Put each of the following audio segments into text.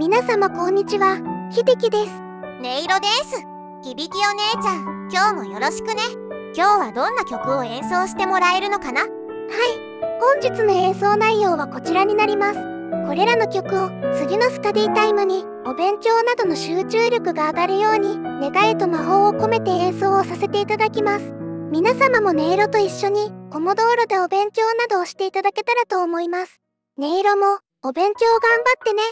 皆様こんにちは。秀樹です。音色です。響きお姉ちゃん今日もよろしくね。今日はどんな曲を演奏してもらえるのかな？はい。本日の演奏内容はこちらになります。これらの曲を次のスタディタイムにお勉強などの集中力が上がるように願いと魔法を込めて演奏をさせていただきます。皆様も音色と一緒にコモドーロでお勉強などをしていただけたらと思います。音色もお勉強頑張ってね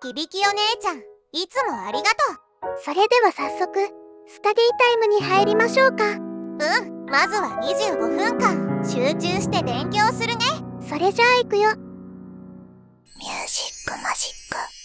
響きお姉ちゃんいつもありがとう。それでは早速スタディタイムに入りましょうか。うんまずは25分間。集中して勉強するね。それじゃあ行くよ。ミュージックマジック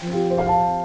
Música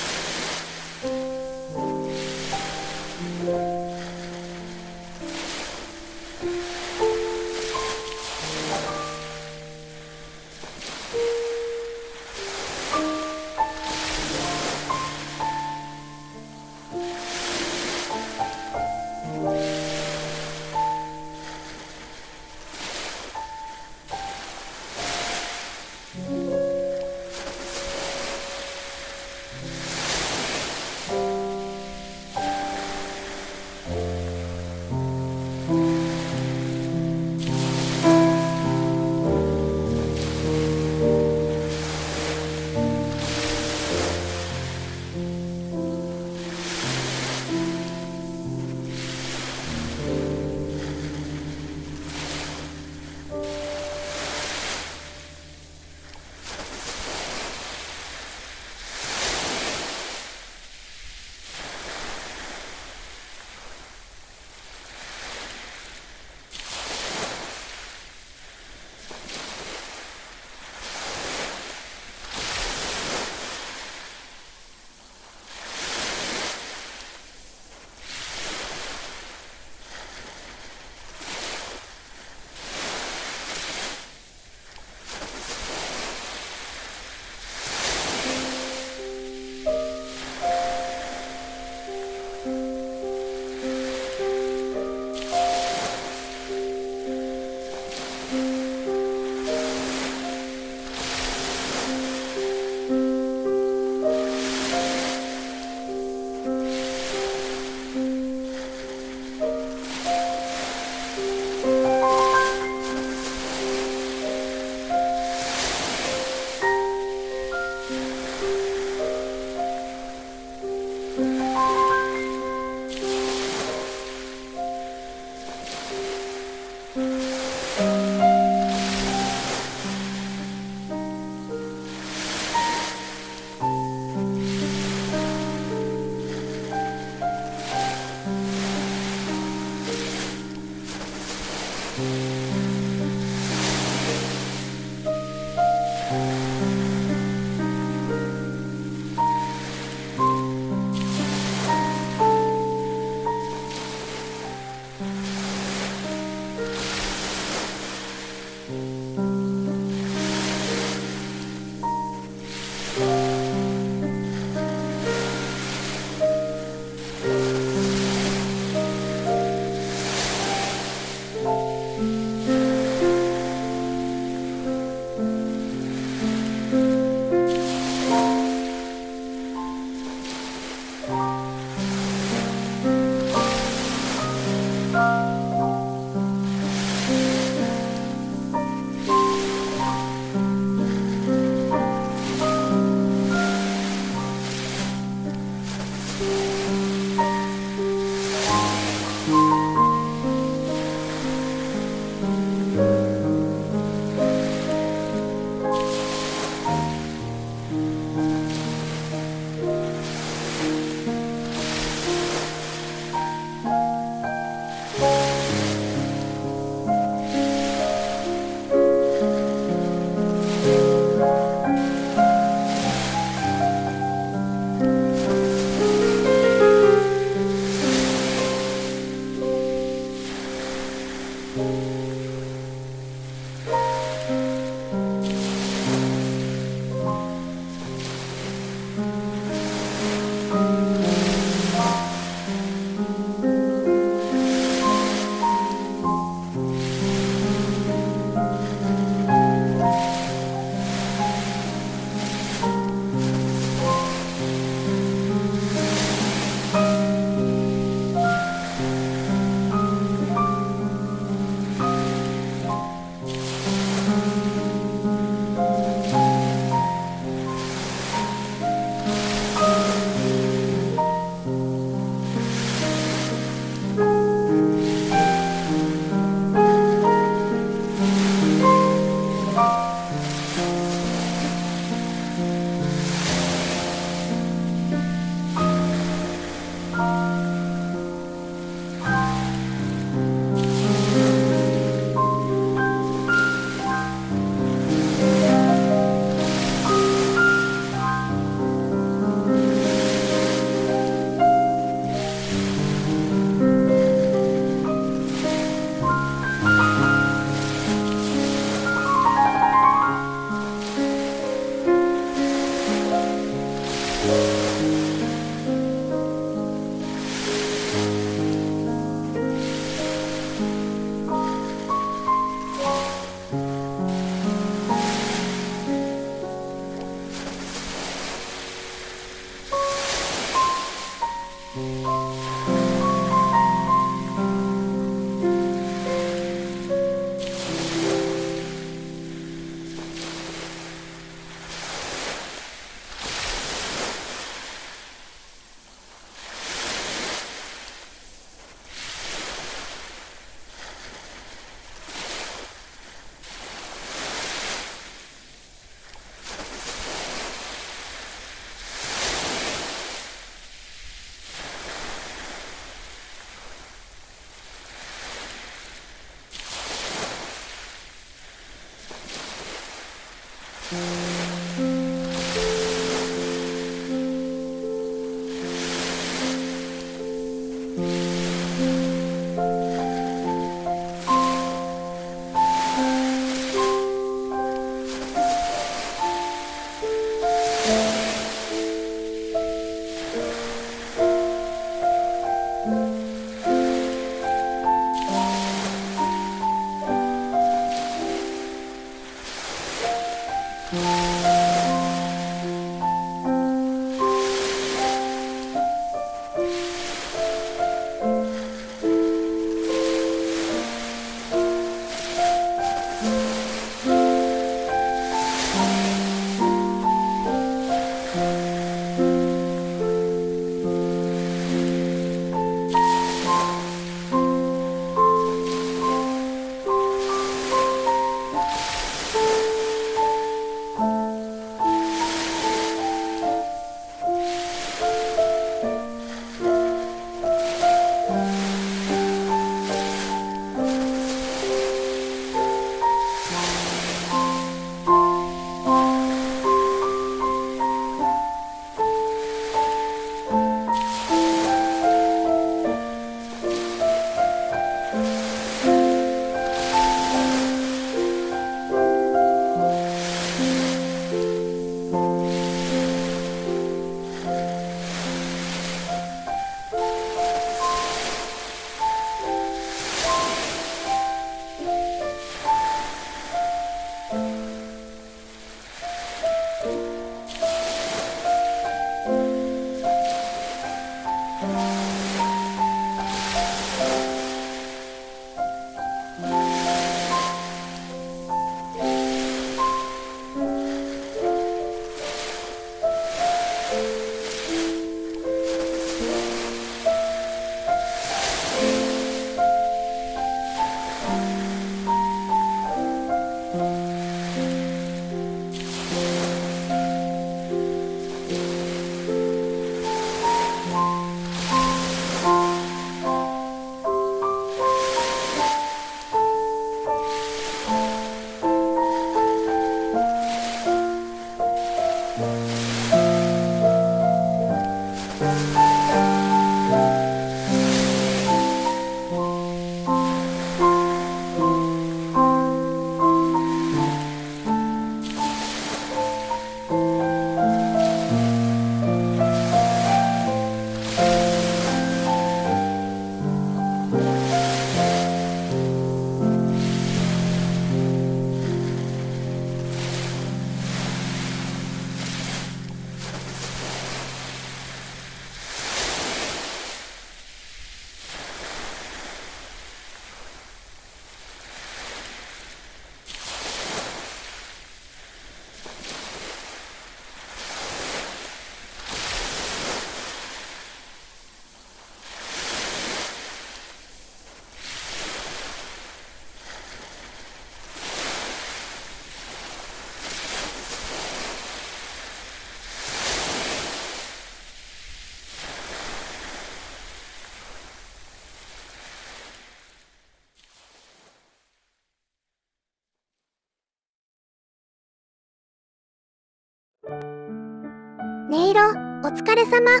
お疲れ様。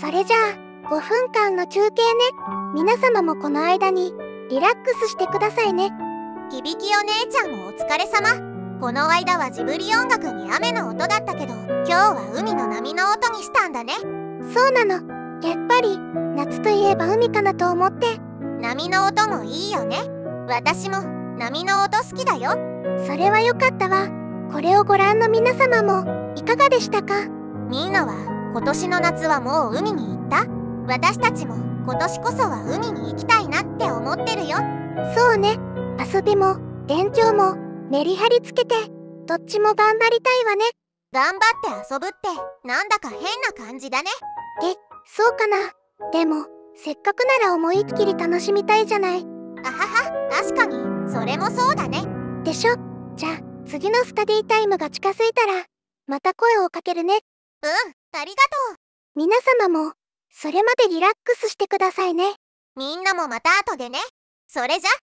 それじゃあ5分間の中継ね。皆様もこの間にリラックスしてくださいね。響きお姉ちゃんもお疲れ様。この間はジブリ音楽に雨の音だったけど今日は海の波の音にしたんだね。そうなの。やっぱり夏といえば海かなと思って。波の音もいいよね。私も波の音好きだよ。それはよかったわ。これをご覧の皆様もいかがでしたか？みんなは今年の夏はもう海に行った？私たちも今年こそは海に行きたいなって思ってるよ。そうね。遊びも勉強もメリハリつけてどっちも頑張りたいわね。頑張って遊ぶってなんだか変な感じだね。えそうかな。でもせっかくなら思いっきり楽しみたいじゃない。あはは確かに。それもそうだね。でしょ？じゃあ次のスタディタイムが近づいたらまた声をかけるね。うんありがとう。皆様もそれまでリラックスしてくださいね。みんなもまた後でね。それじゃ。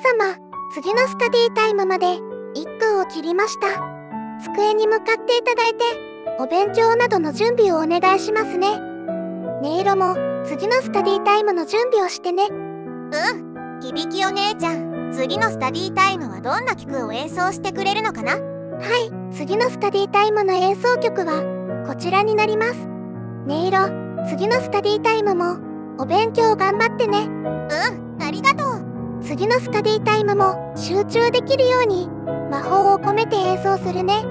様、次のスタディタイムまで1分を切りました。机に向かっていただいて、お勉強などの準備をお願いしますね。音色も次のスタディタイムの準備をしてね。うん響きお姉ちゃん次のスタディタイムはどんな曲を演奏してくれるのかな？はい、次のスタディタイムの演奏曲はこちらになります。音色、次のスタディタイムもお勉強頑張ってね。うんありがとう次のスタディタイムも集中できるように魔法を込めて演奏するね。う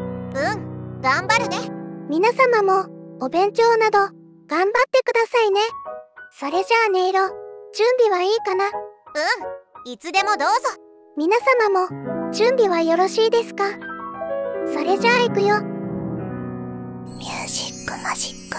ん頑張るね皆様もお勉強など頑張ってくださいね。それじゃあ音色、準備はいいかな？うんいつでもどうぞ皆様も準備はよろしいですか？それじゃあ行くよ。ミュージックマジック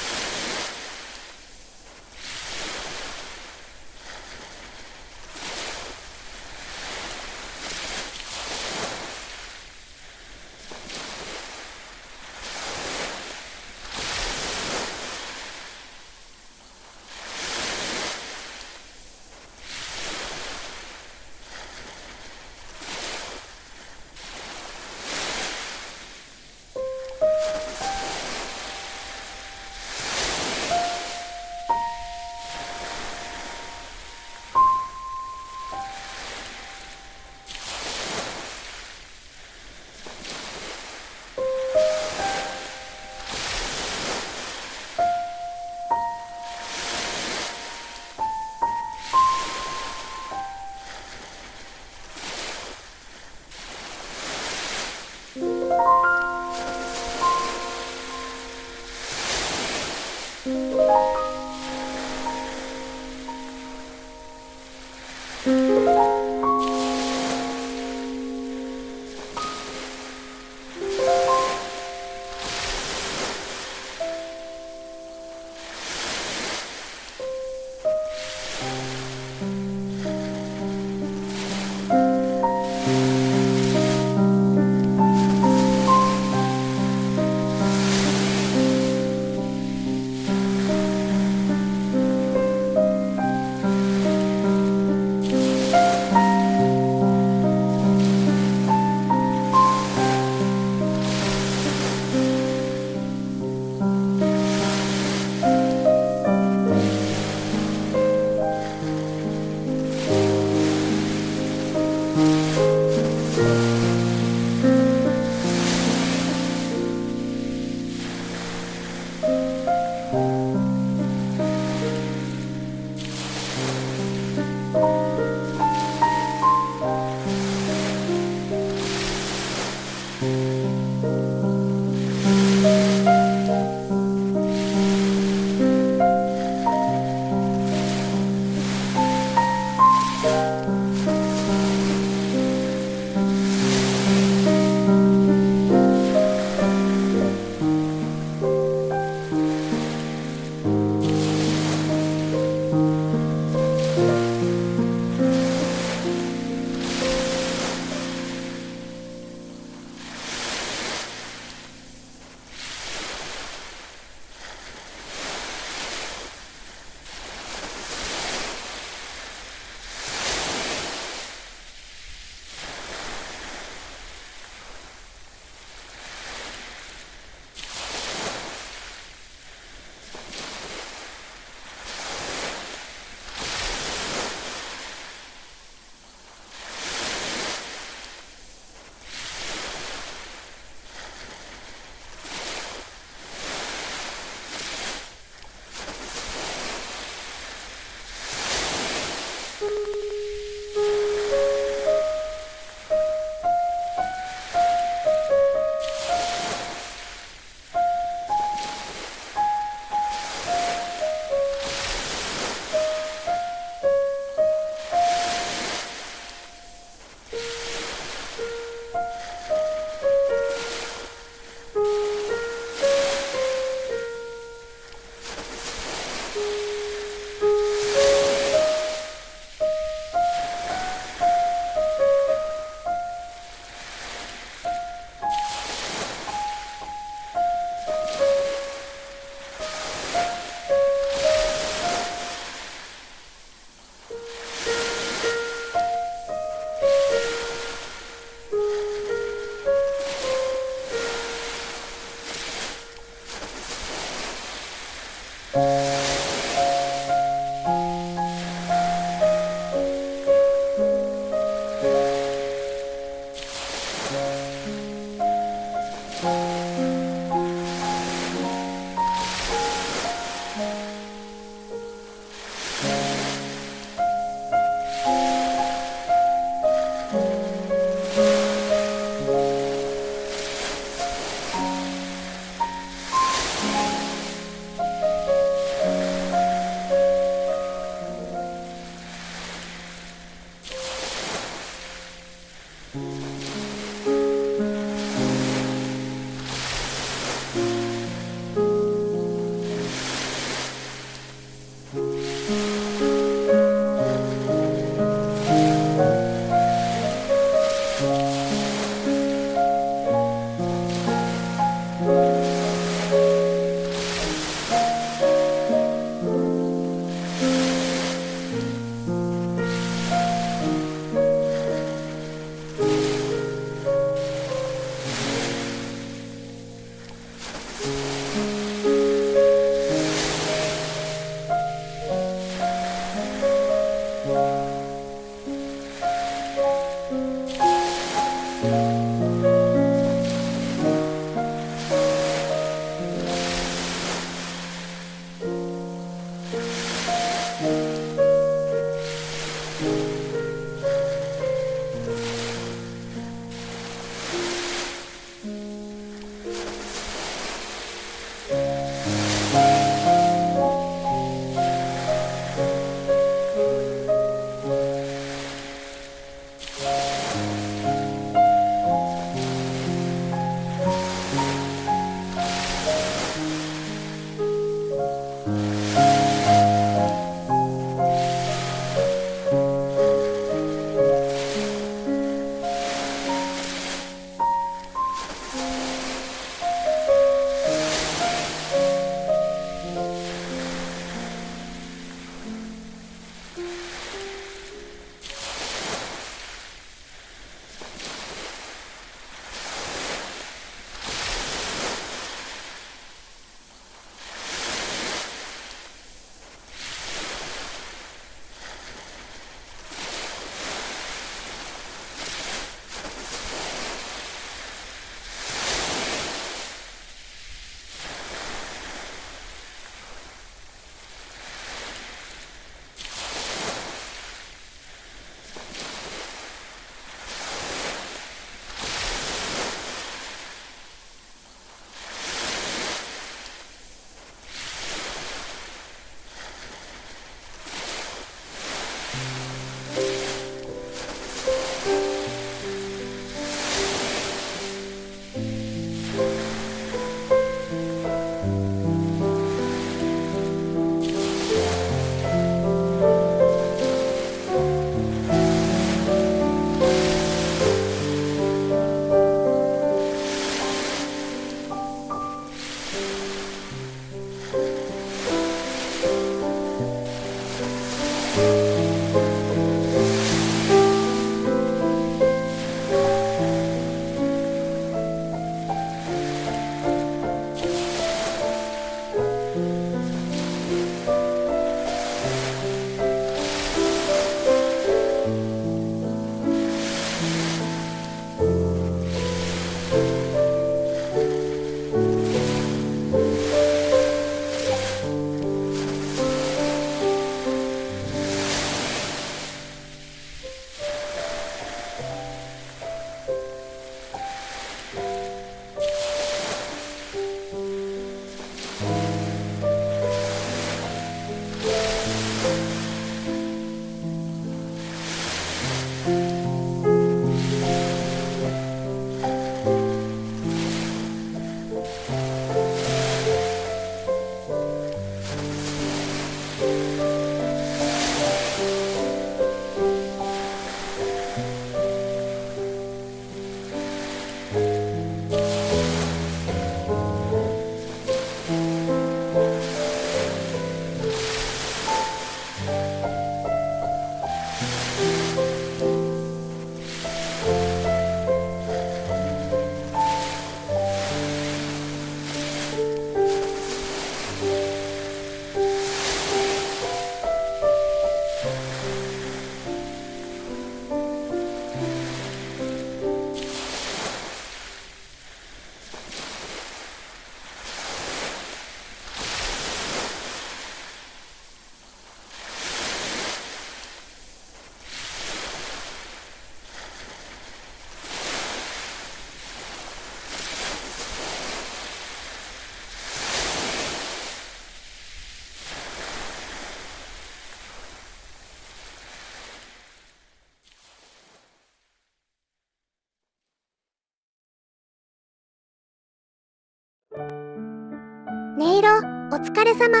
お疲れ様。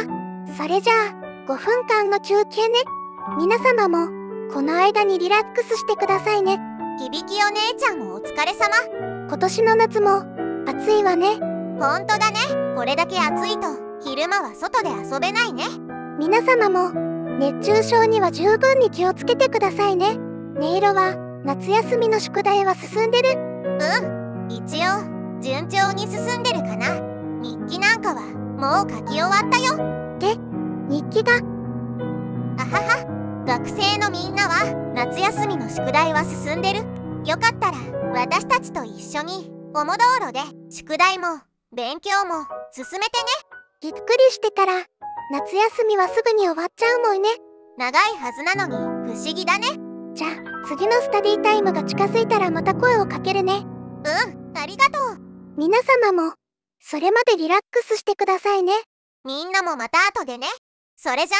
それじゃあ、5分間の休憩ね。皆様も、この間にリラックスしてくださいね。響きお姉ちゃんもお疲れ様今年の夏も、暑いわね。ほんとだねこれだけ暑いと昼間は外で遊べないね皆様も、熱中症には十分に気をつけてくださいね。音色は、夏休みの宿題は進んでるうん一応順調に進んでるかな日記なんかはもう書き終わったよ。日記が、あはは。学生のみんなは夏休みの宿題は進んでる。よかったら私たちと一緒におも道路で宿題も勉強も進めてね。ゆっくりしてたら、夏休みはすぐに終わっちゃうもんね。長いはずなのに不思議だね。じゃあ、次のスタディタイムが近づいたらまた声をかけるね。うんありがとう。皆様も、それまでリラックスしてくださいね。みんなもまた後でねそれじゃ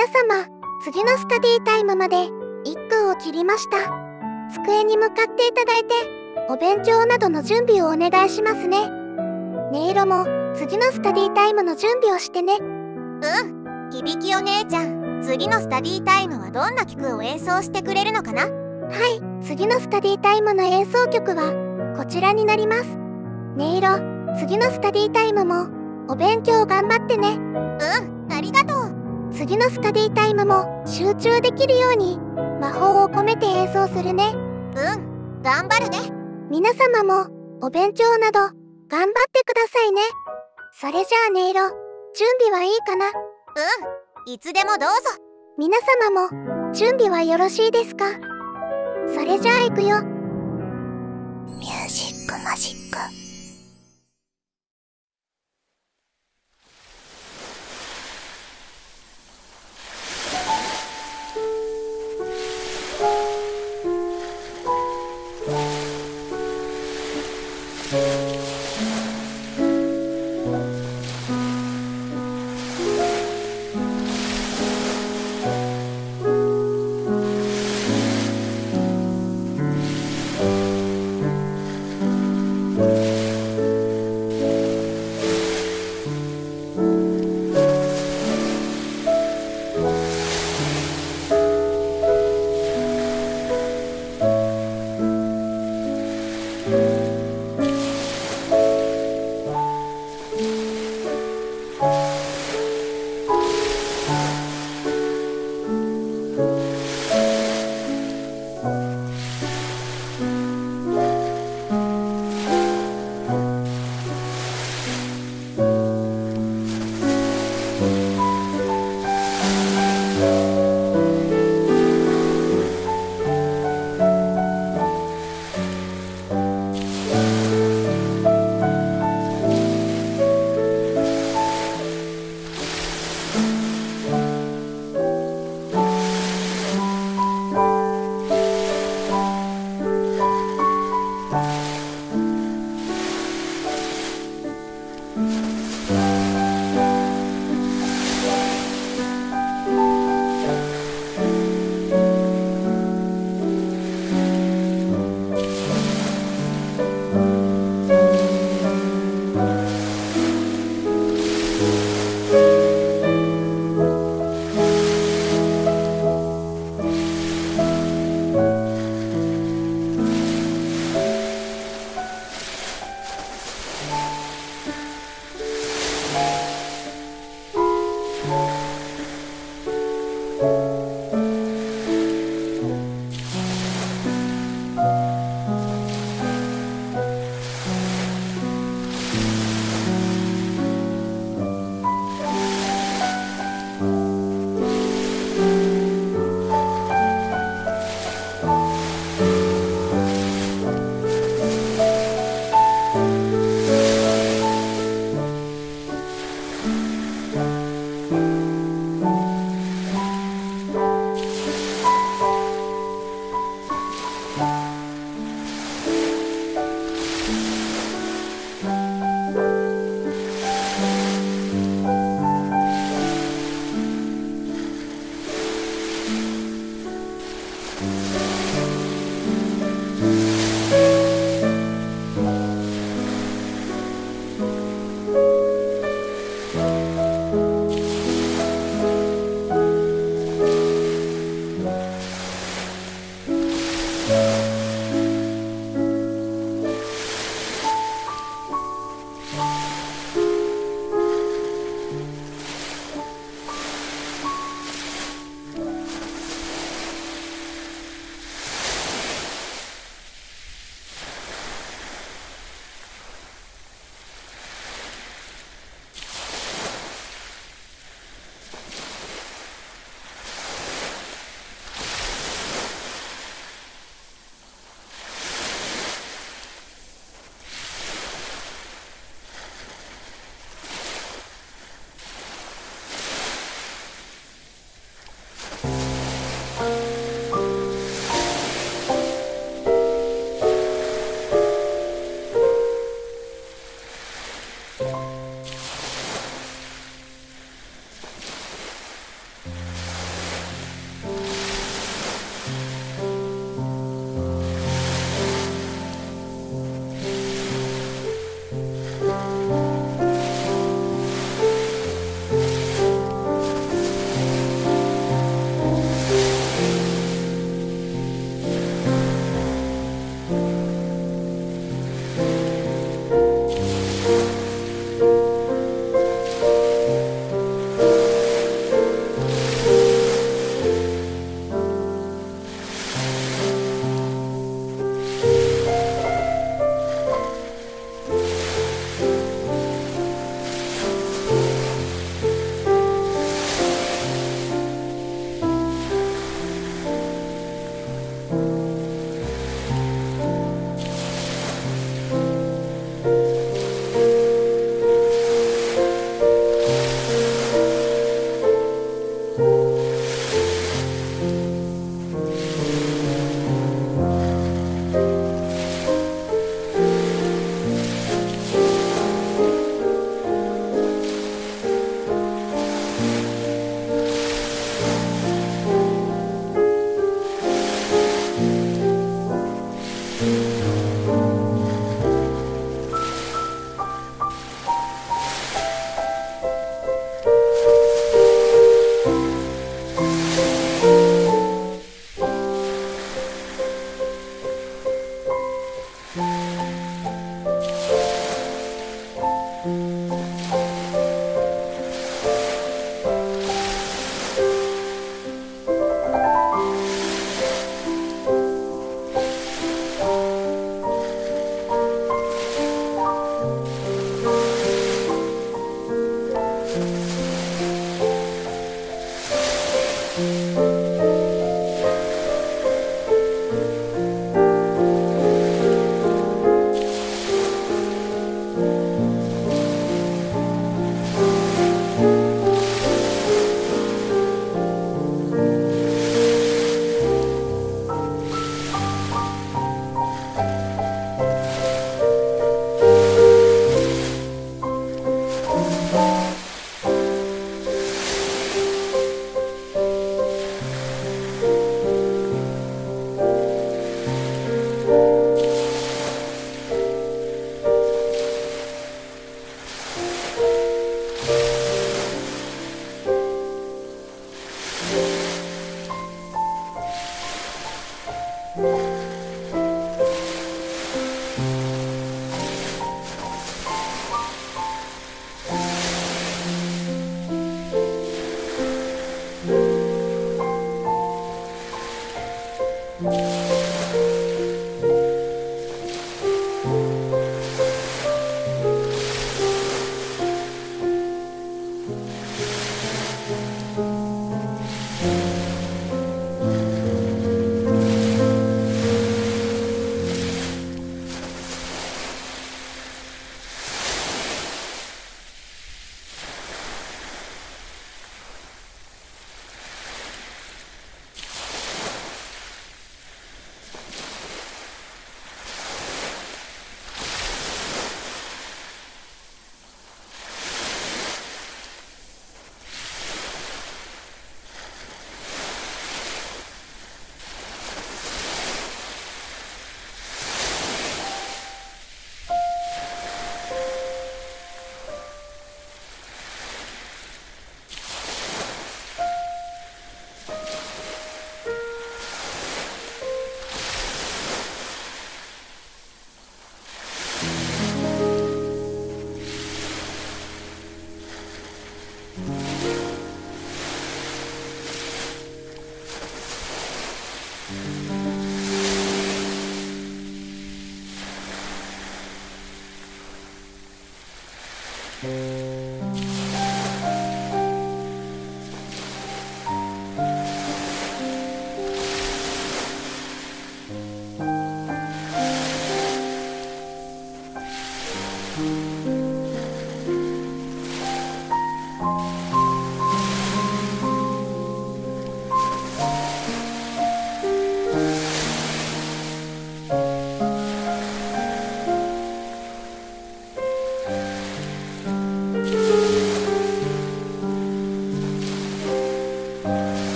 皆様、次のスタディタイムまで1分を切りました。机に向かっていただいて、お勉強などの準備をお願いしますね。音色も次のスタディタイムの準備をしてね。うん響きお姉ちゃん次のスタディタイムはどんな曲を演奏してくれるのかな？はい、次のスタディタイムの演奏曲はこちらになります。音色、次のスタディタイムもお勉強頑張ってね。うんありがとう次のスタディタイムも集中できるように魔法を込めて演奏するね。うん頑張るね皆様もお勉強など頑張ってくださいね。それじゃあ音色、準備はいいかな？うんいつでもどうぞ皆様も準備はよろしいですか？それじゃあ行くよ。ミュージックマジック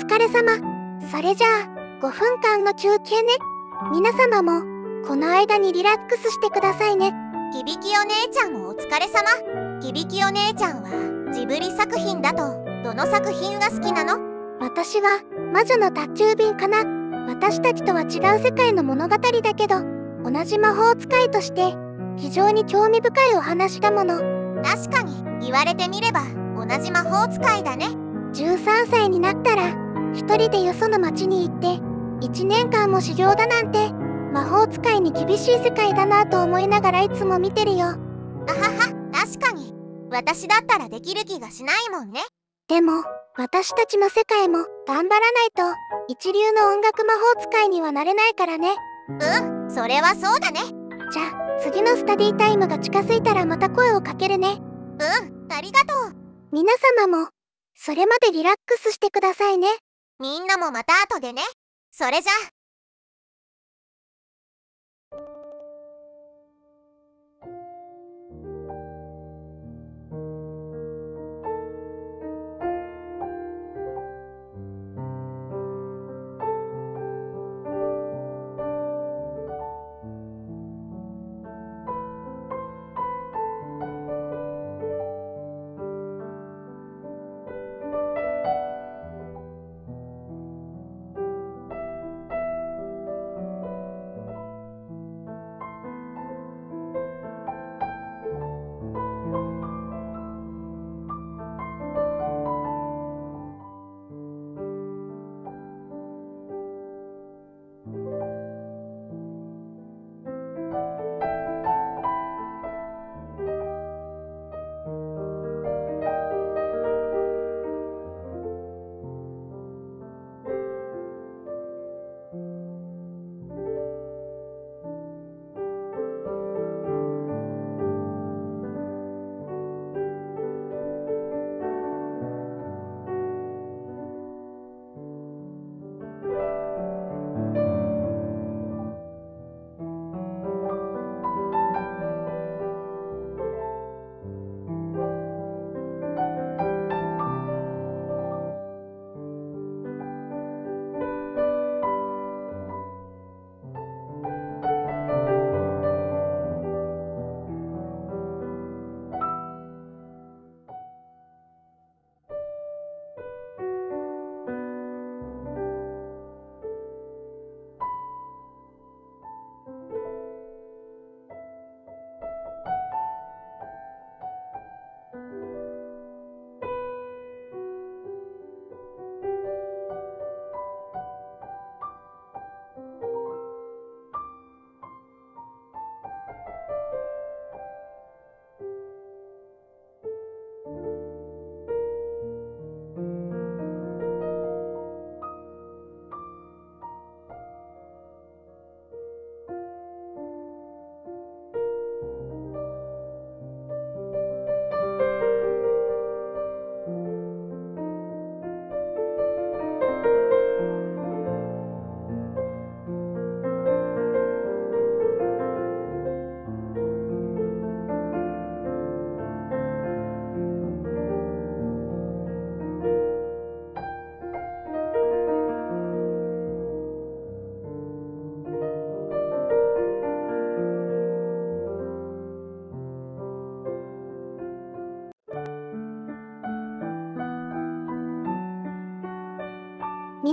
疲れ様。それじゃあ、5分間の休憩ね。皆様も、この間にリラックスしてくださいね。響きお姉ちゃんもお疲れ様響きお姉ちゃんはジブリ作品だとどの作品が好きなの？私は、魔女の宅急便かな。私たちとは違う世界の物語だけど、同じ魔法使いとして、非常に興味深いお話だもの。確かに言われてみれば同じ魔法使いだね13歳になったら一人でよその町に行って1年間も修行だなんて魔法使いに厳しい世界だなと思いながらいつも見てるよ。あはは確かに。私だったらできる気がしないもんね。でも私たちの世界も頑張らないと一流の音楽魔法使いにはなれないからね。うんそれはそうだね。じゃあ次のスタディタイムが近づいたらまた声をかけるね。うんありがとう。皆様もそれまでリラックスしてくださいねみんなもまた後でね。それじゃ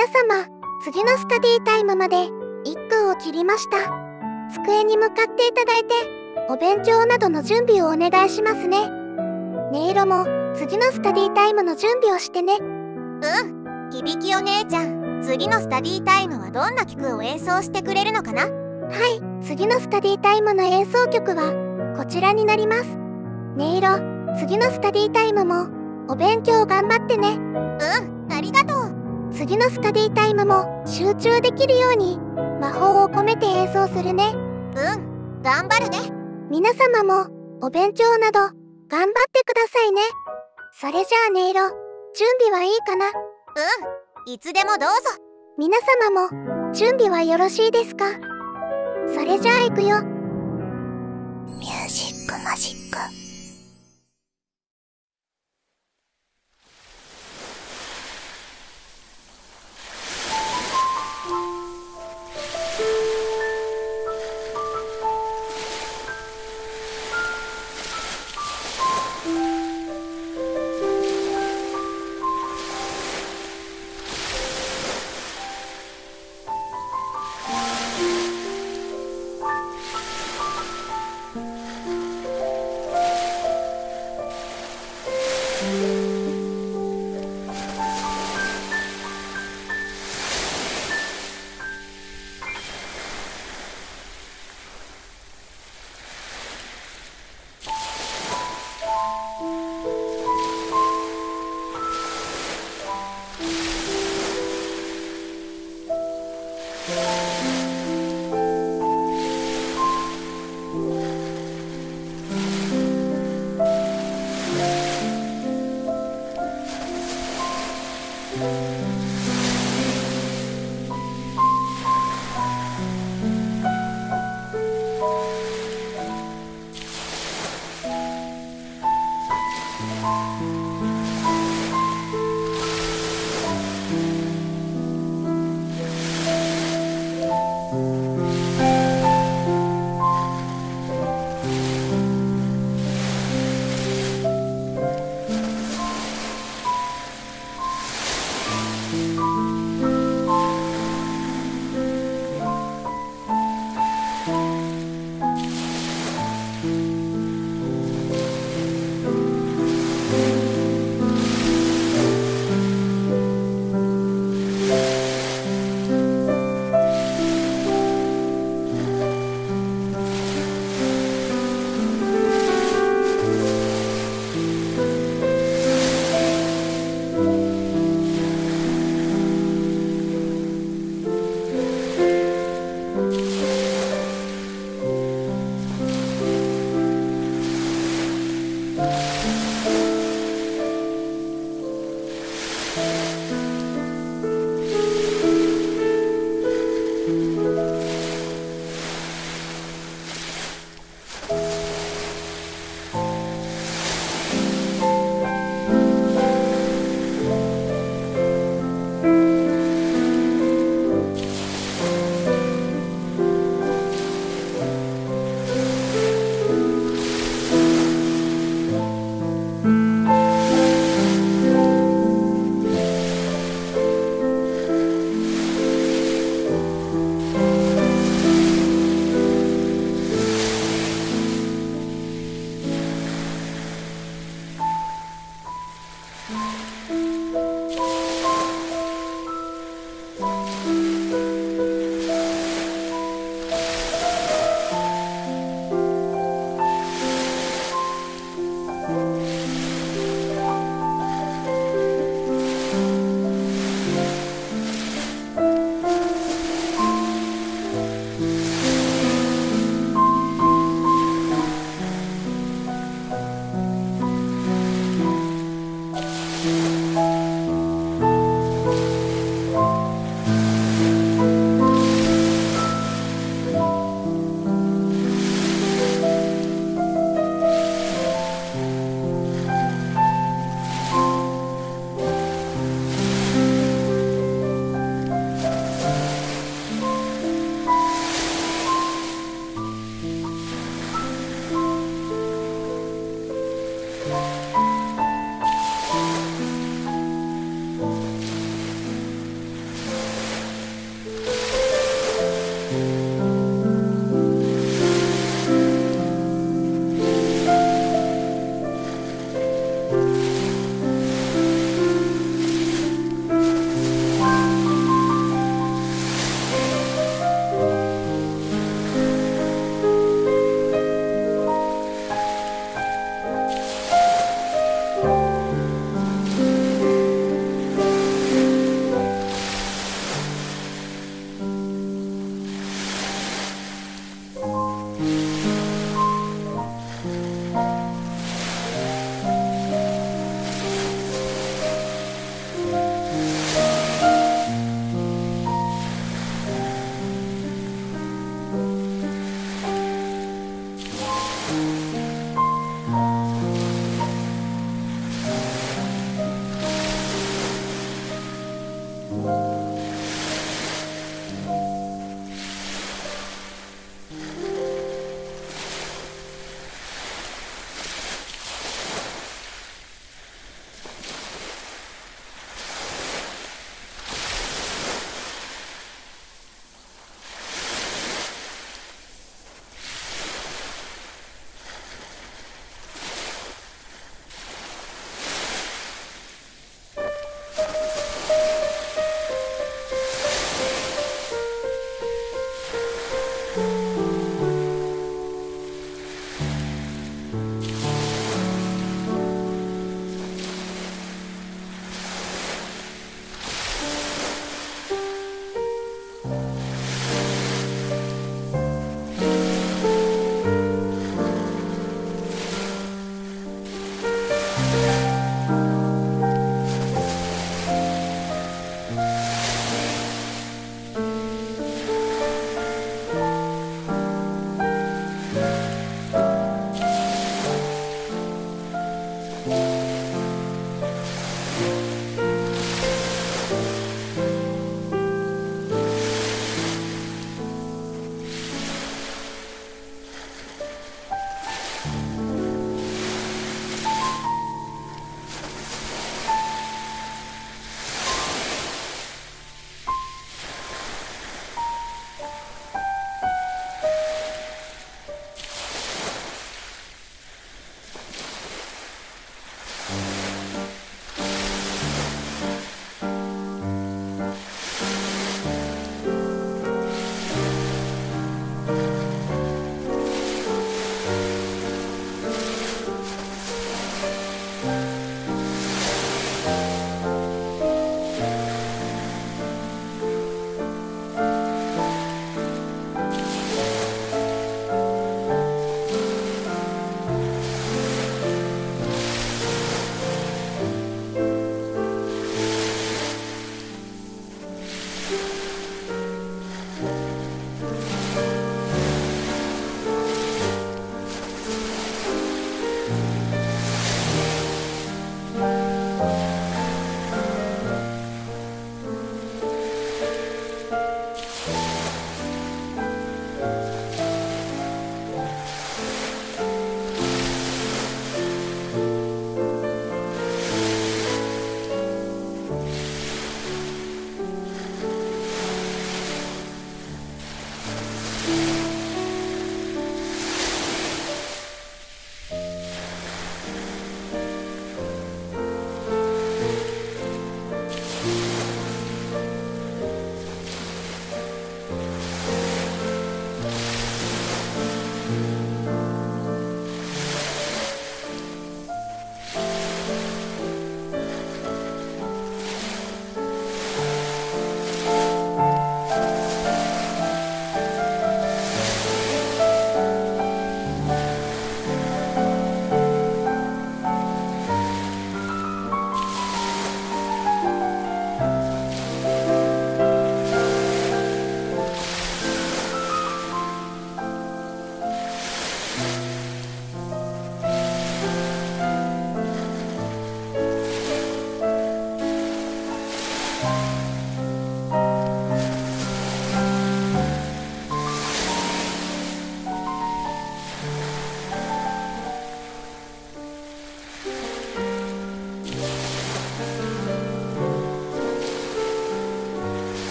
皆様、次のスタディタイムまで1分を切りました。机に向かっていただいて、お勉強などの準備をお願いしますね。音色も次のスタディタイムの準備をしてね。うん。響きお姉ちゃん、次のスタディタイムはどんな曲を演奏してくれるのかな？はい、次のスタディタイムの演奏曲はこちらになります。音色、次のスタディタイムもお勉強頑張ってね。うん、ありがとう。次のスタディタイムも集中できるように魔法を込めて演奏するね。うん頑張るね。皆様もお勉強など頑張ってくださいね。それじゃあ音色準備はいいかな？うんいつでもどうぞ。皆様も準備はよろしいですか？それじゃあ行くよ。ミュージックマジック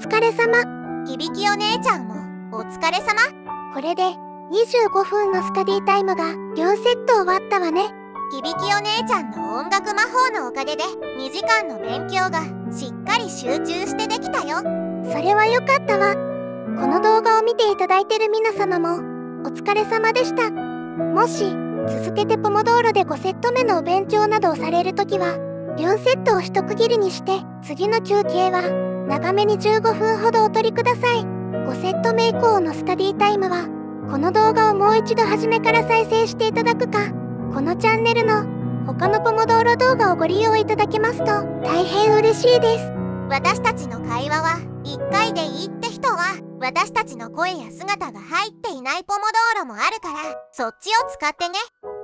疲れ様。響きお姉ちゃんもお疲れ様。これで25分のスタディタイムが4セット終わったわね。響きお姉ちゃんの音楽魔法のおかげで2時間の勉強がしっかり集中してできたよ。それは良かったわ。この動画を見ていただいてる皆様もお疲れ様でした。もし続けてポモドーロで5セット目のお勉強などをされるときは4セットを一区切りにして次の休憩は長めに15分ほどお取りください。5セット目以降のスタディタイムはこの動画をもう一度初めから再生していただくかこのチャンネルの他のポモドーロ動画をご利用いただけますと大変嬉しいです。私たちの会話は1回でいいって人は私たちの声や姿が入っていないポモドーロもあるからそっちを使ってね。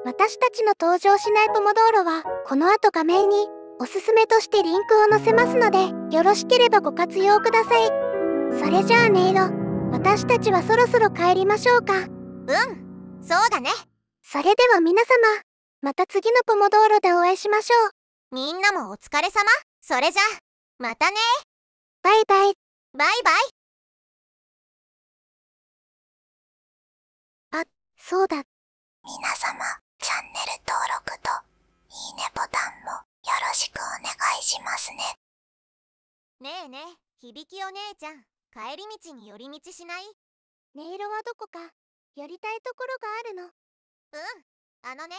私たちの登場しないポモドーロはこの後画面におすすめとしてリンクを載せますのでよろしければご活用ください。それじゃあ音色私たちはそろそろ帰りましょうか。うんそうだね。それでは皆様また次のポモドーロでお会いしましょう。みんなもお疲れ様。それじゃまたねバイバイ。バイバイ。あそうだ。皆様チャンネル登録といいねボタンもよろしくお願いしますね。ねえねえ響きお姉ちゃん帰り道に寄り道しない？音色はどこか寄りたいところがあるの。うんあのね